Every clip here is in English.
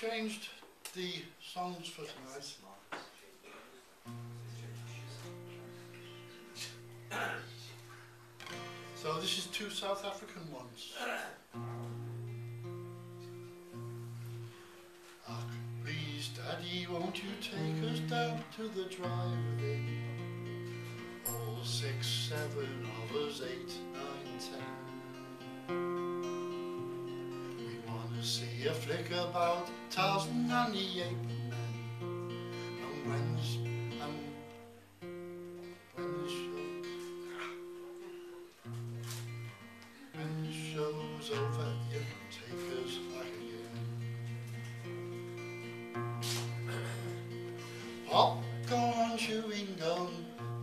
changed the songs for tonight. So this is two South African ones. Ah, please, Daddy, won't you take us down to the drive-in? All six, seven of us, eight, nine, ten. See a flick about Tarzan and the men. And when's and when show when show's over, you can take us back again. Popcorn, chewing gum,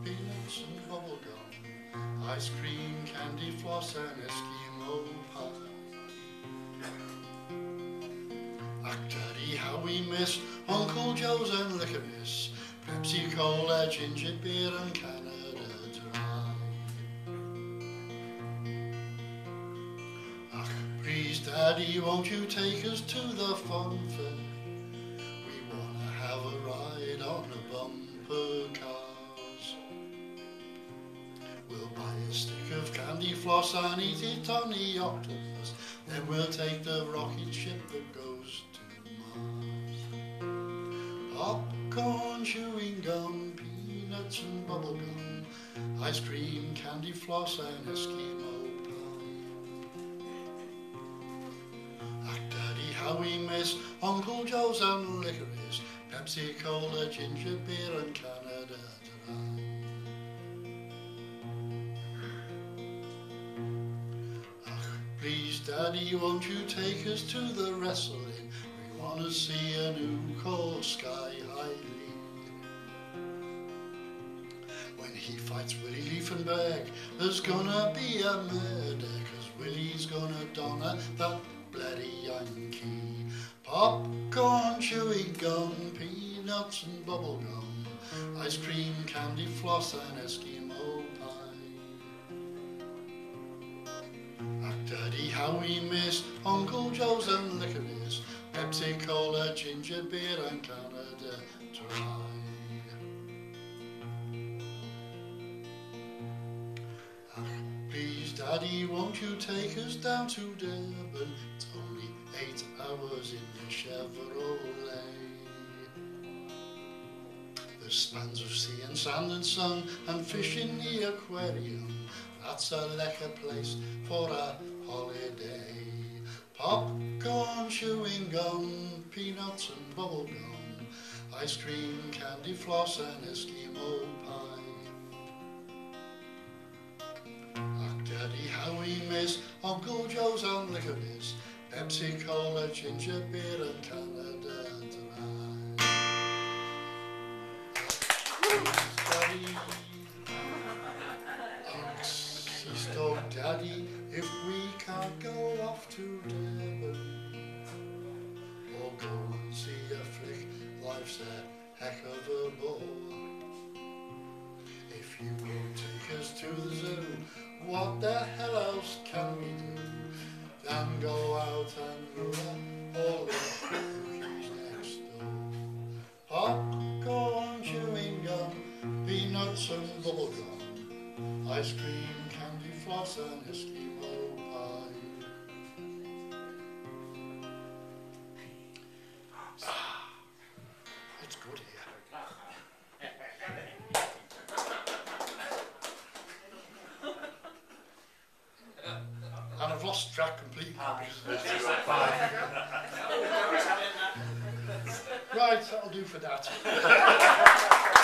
peanuts and bubble gum, ice cream, candy floss and Eskimo pie. Actary, how we miss Uncle Joe's and licorice, Pepsi Cola, ginger beer and Canada Dry. Ach, please, Daddy, won't you take us to the fun fair? We wanna have a ride on the bumper cars. We'll buy a stick of candy floss and eat it on the octopus. Then we'll take the and bubble gum, ice cream, candy floss and Eskimo pie. Ach, Daddy, how we miss Uncle Joe's and licorice, Pepsi Cola, ginger beer and Canada Dry. Please, Daddy, won't you take us to the wrestling? We want to see a new called Sky High When he fights Willie Liebenberg, there's gonna be a murder, cause Willie's gonna donner that bloody Yankee. Popcorn, chewing gum, peanuts and bubble gum, ice cream, candy floss and Eskimo pie. Ach, Daddy, how we miss Uncle Joe's and licorice, Pepsi Cola, ginger beer and Canada Dry. Won't you take us down to Durban? It's only eight hours in the Chevrolet. There's spans of sea and sand and sun and fish in the aquarium. That's a lekker place for a holiday. Popcorn, chewing gum, peanuts and bubble gum, ice cream, candy floss and Eskimo pie. Uncle Joe's and licorice, Pepsi Cola, ginger beer and Canada Dry. Daddy, Sister, Daddy, if we can't go off to Durban or go and see a flick, life's a heck of a bore. If you won't take us to the zoo, what the hell ice cream, candy floss and Eskimo pie. It's good here. And I've lost track completely. Right, that'll do for that.